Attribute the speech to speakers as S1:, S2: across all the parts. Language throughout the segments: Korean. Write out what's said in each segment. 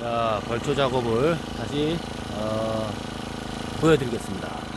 S1: 자, 벌초 작업을 다시 어, 보여드리겠습니다.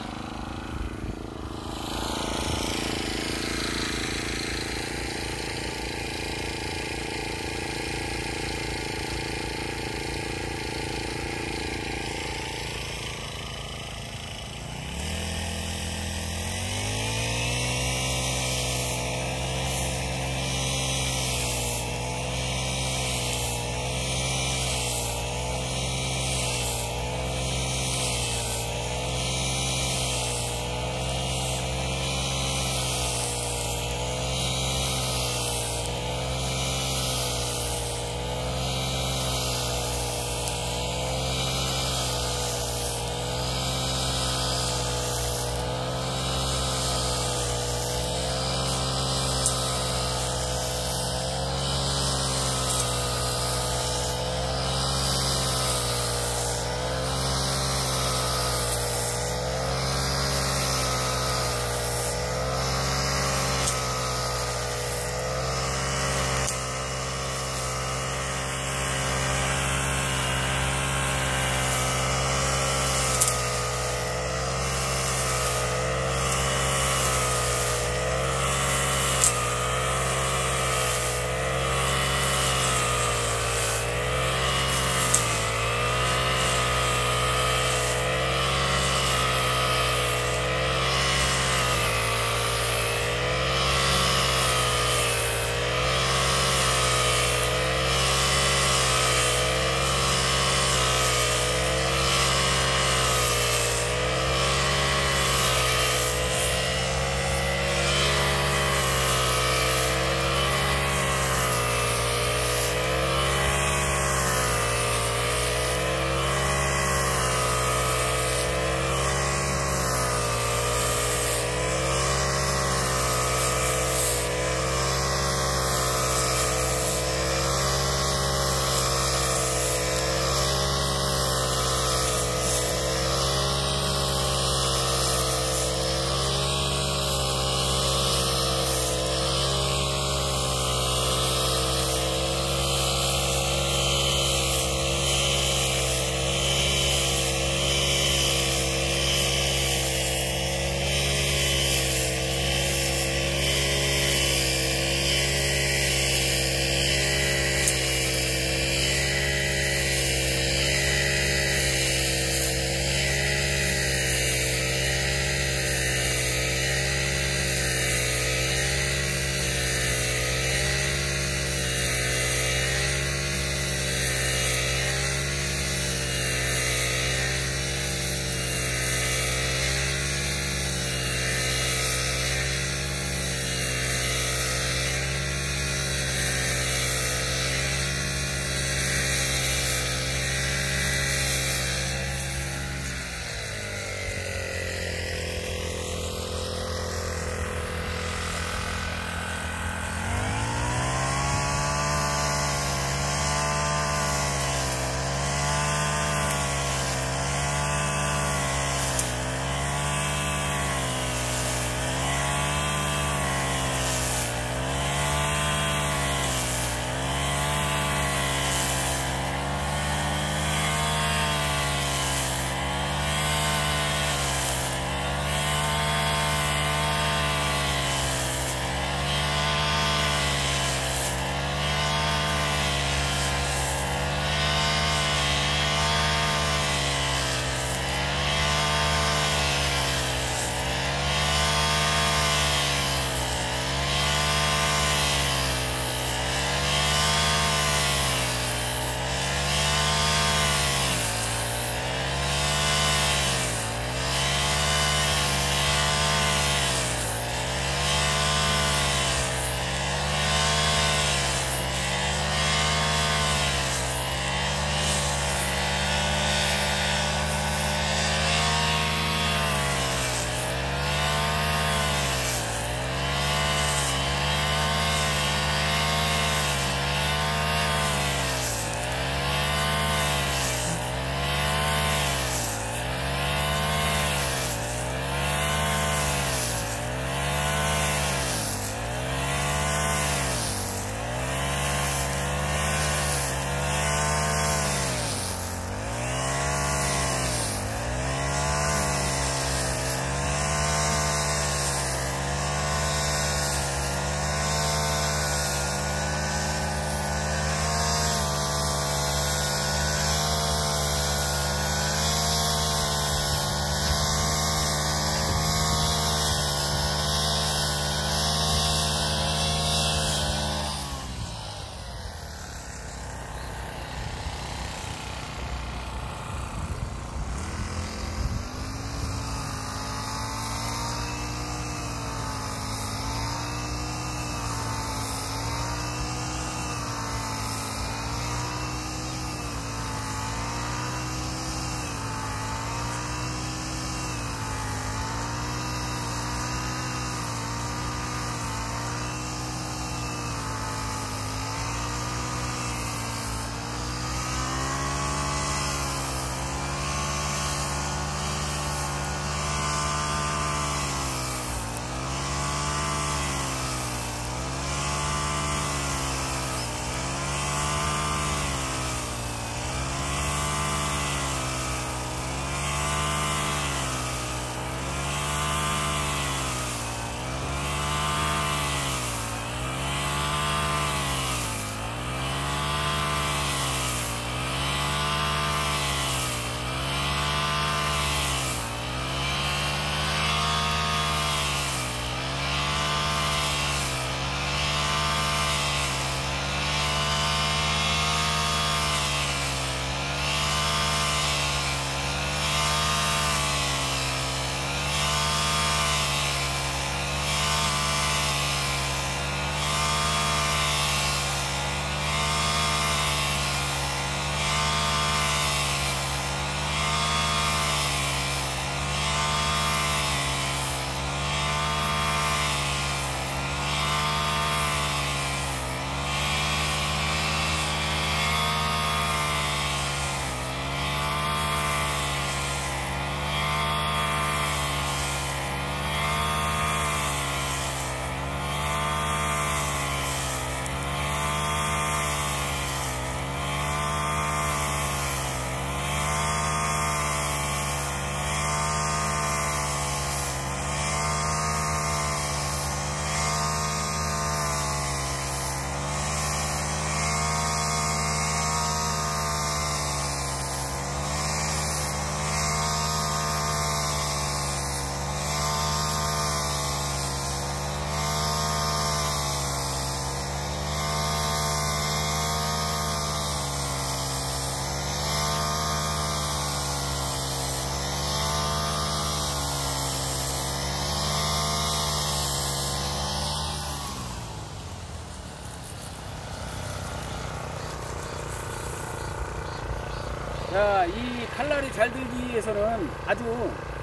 S2: 자, 이 칼날이 잘 들기 위해서는 아주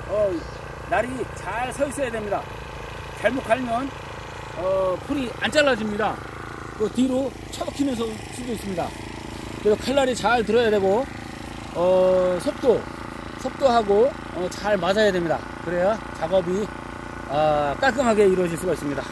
S2: 어, 날이 잘 서 있어야 됩니다. 잘못 갈면 어, 풀이 안 잘라집니다. 그 뒤로 처박히면서 수도 있습니다. 그래서 칼날이 잘 들어야 되고 어, 속도 속도하고 어, 잘 맞아야 됩니다. 그래야 작업이 아, 깔끔하게 이루어질 수가 있습니다.